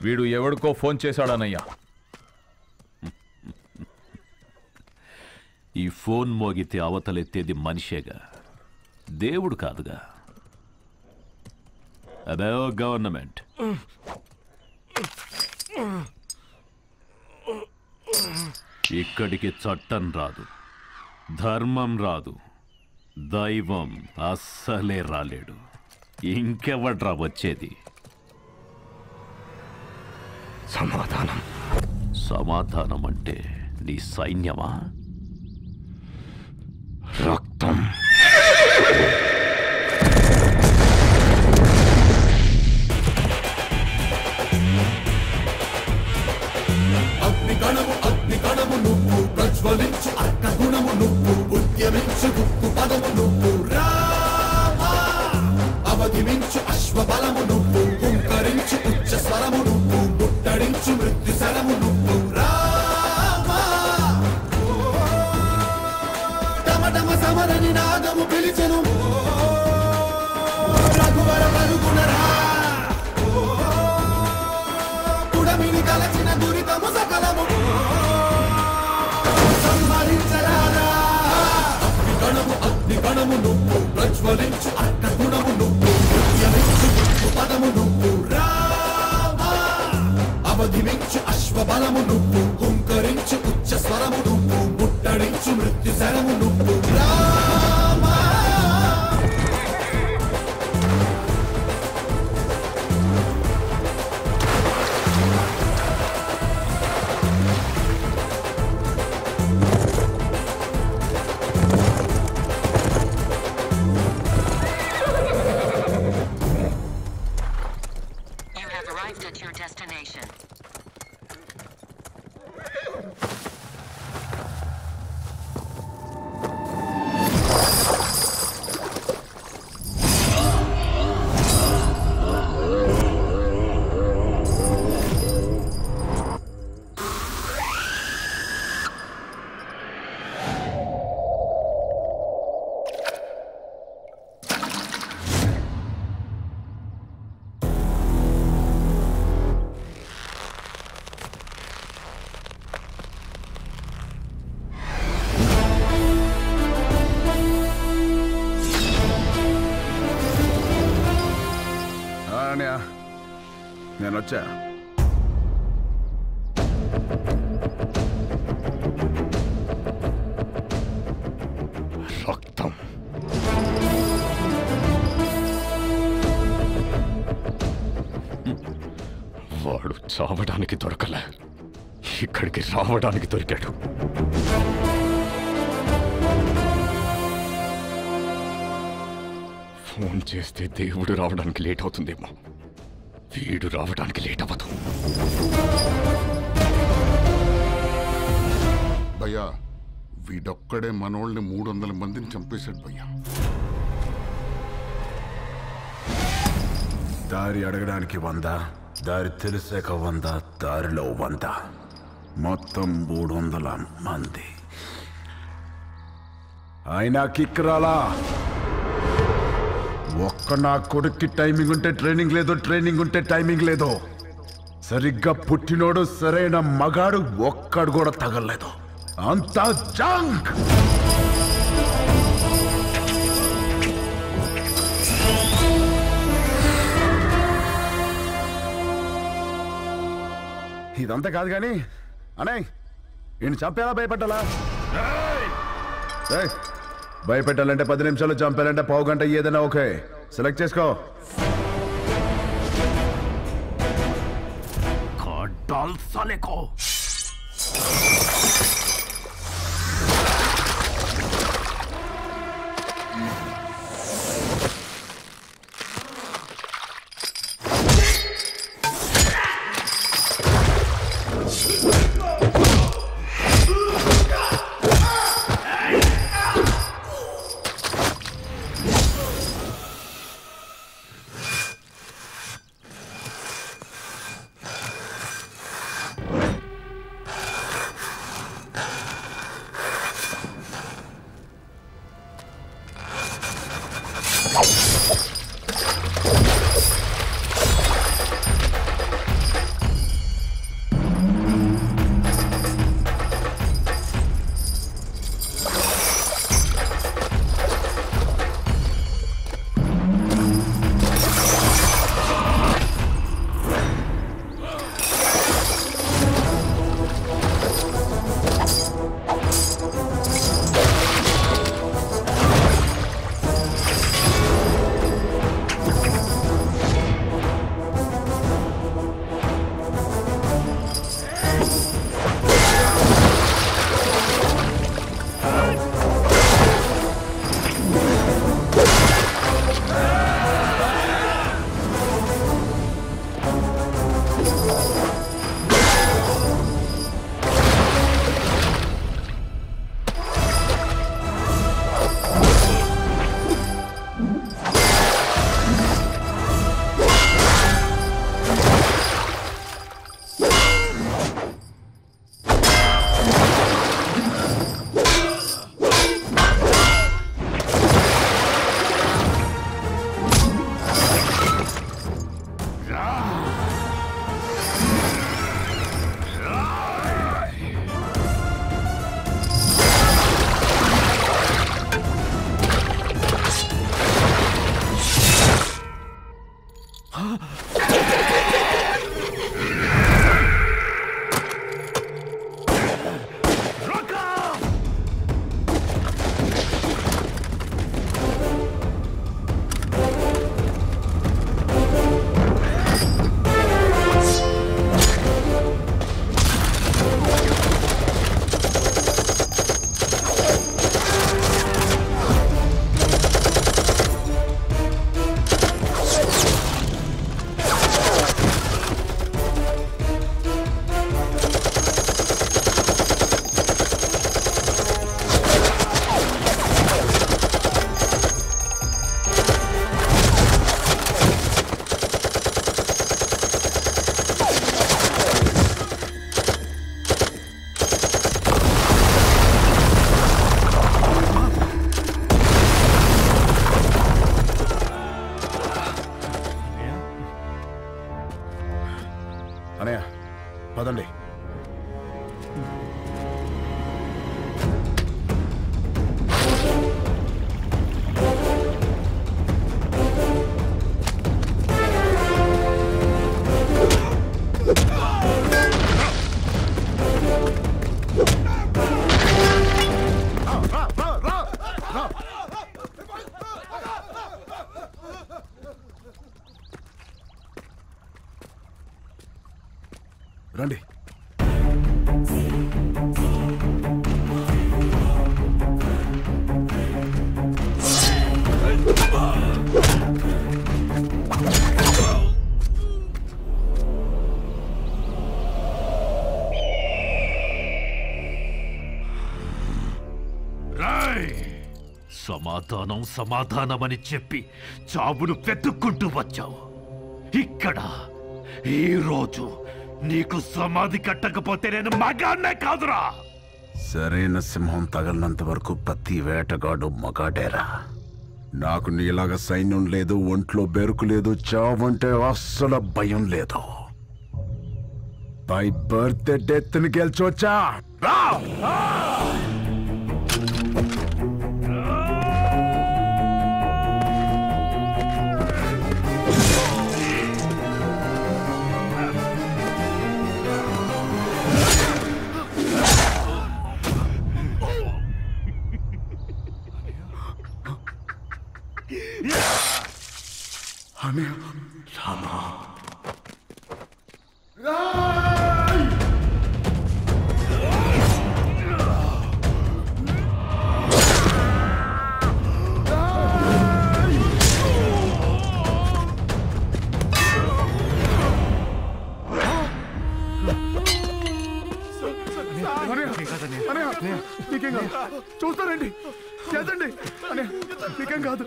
వీడు ఎవడికో ఫోన్ చేశాడనయ్యా. ఈ ఫోన్ మోగితే అవతలెత్తేది మనిషేగా. దేవుడు కాదుగా. అదే గవర్నమెంట్. ఇక్కడికి చట్టం రాదు. ధర్మం రాదు. దైవం అస్సలే రాలేడు. ఇంకెవడ్రా వచ్చేది? సమాధానం. సమాధానం అంటే నీ సైన్యమా? రక్తం. అగ్నిగణము అగ్నిగణము నువ్వు ప్రజ్వలించు అర్క గుణము నువ్వు ఉద్యమించు గుప్పు పదము టమటమ సమరని నాగము పిలిచెను. రఘువర పరుగునరా పుడమిని కలచిన దురితము సకలము. సంహరించరారా. అగ్నిగణము అగ్నిగణము నువ్వు ప్రజ్వలించు అర్క గుణము నువ్వు ఉద్యమించు పదము నువ్వు రామా అవధిమించు అశ్వబలము నువ్వు హుంకరించు ఉచ్చ స్వరము నువ్వు మృత్యు శరము నువ్వు నేను వచ్చా రక్తం. వాడు చావడానికి దొరకలే. ఇక్కడికి రావడానికి దొరికాడు. ఫోన్ చేస్తే దేవుడు రావడానికి లేట్ అవుతుందేమో. వీడు రావడానికి లేట్ అవ్వదు. భయ్యా వీడొక్కడే మనోళ్ళని మూడు వందల మందిని చంపేశాడు భయ్యా. దారి అడగడానికి వంద దారి తెలిసాక వంద దారిలో వంద. మొత్తం మూడు వందల మంది. అయినా కిక్ రాలా? ఒక్క నా కొడుక్కి టైమింగ్ ఉంటే ట్రైనింగ్ లేదు ట్రైనింగ్ ఉంటే టైమింగ్ లేదు. సరిగ్గా పుట్టినోడు సరైన మగాడు ఒక్కడు కూడా తగలలేదు. అంతా జంక్ ఇదంతా కాదు కానీ అనే ఈయన చంపేలా భయపెట్టాలా ఏయ్, భయపెట్టాలంటే పది నిమిషాలు చంపాలంటే పావు గంట ఏదైనా ఓకే సెలెక్ట్ చేసుకో डाल साले को Ah! రండి. సమాధానం సమాధానమని చెప్పి చావును వెతుక్కుంటూ వచ్చావు. ఇక్కడ ఈ రోజు నీకు సమాధి కట్టకపోతే నేను మగాన్నే కాదురా! సరైన సింహం తగలనంత వరకు ప్రతి వేటగాడు మగాడేరా. నాకు నీలాగా సైన్యం లేదు ఒంట్లో బెరుకు లేదు చావంటే అస్సలు భయం లేదు. బై బర్త్ డెత్ని గెలిచొచ్చా? 하며 삼아. నీకేం కాదు. చూస్తానండి. చేతండి అనే నీకేం కాదు.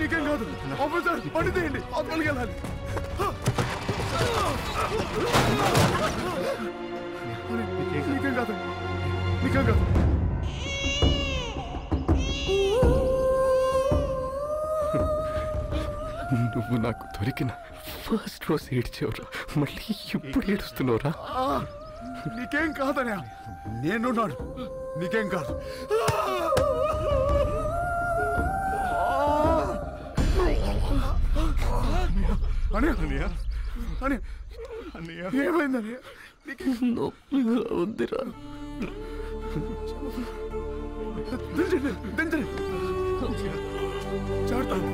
నీకేం కాదు. ఆఫీసర్ పని తీయండి. హాస్పిటల్కి వెళ్ళాలి. నీకేం కాదు. నీకేం కాదు. నువ్వు నాకు దొరికిన ఫస్ట్ రోజు ఏడ్చేవరా మళ్ళీ ఇప్పుడు ఏడుస్తున్నావురా? ఆ, నీకేం కాదనే నేనున్నాను నీకేం కాదు. ఏమైందని ఉందిరా దించండి. దించండి చేడతాను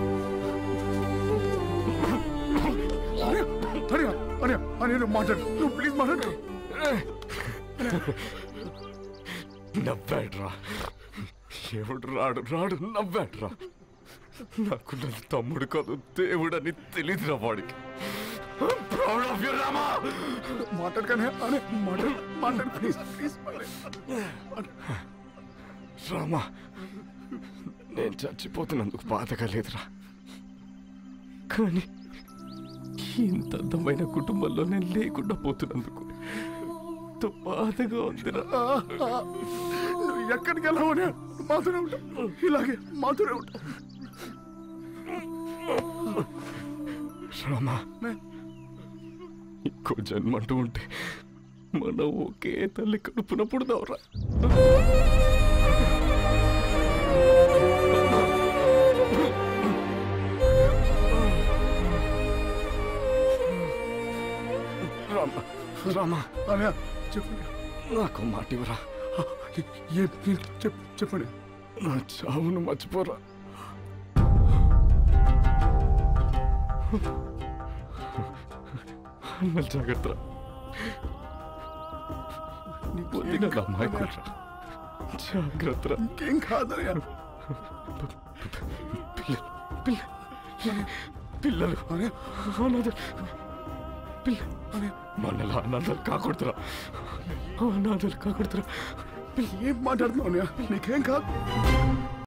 నువ్వు మాట్లాడు. నువ్వు ప్లీజ్ మాట్లాడు. నవ్వాడ్రా. ఎవడు రాడు రాడు నవ్వాడ్రా. నాకు నన్ను తమ్ముడు కాదు దేవుడని తెలియదురా వాడికి. మాట్లాడకనే మాట్లాడు మాట్లాడు ప్లీజ్ ప్లీజ్ రామా నేను చచ్చిపోతున్నందుకు బాధగా లేదురా. కానీ ఇంత అందమైన కుటుంబంలో నేను లేకుండా పోతున్నందుకు. ఎంతో బాధగా ఉందిరా. నువ్వు ఎక్కడికి వెళ్ళావు అనే మాతోనే ఉంటావు ఇలాగే మాతోనే ఉంటావు రామా ఇంకో జన్మంటూ ఉంటే మనం ఒకే తల్లి కడుపున పుడదావురా రామా రామా అనే చెప్పండి నాకు మాట ఇవ్వరా ఏం ఏం చెప్ చెప్పండి నా చావును మర్చిపోరా అన్న జాగ్రత్త వదిన నా అమాయకుడురా. జాగ్రత్త ఇంకేం కాదనయ్య పిల్ల- పిల్ల- పిల్లలు అనే అనాథ పిల్ల మనలా అనాథలు కాకూడదురా అనాథలు కాకూడదురా ఏం మాట్లాడుతున్నావు అన్నయ్య? నీకేం కాదు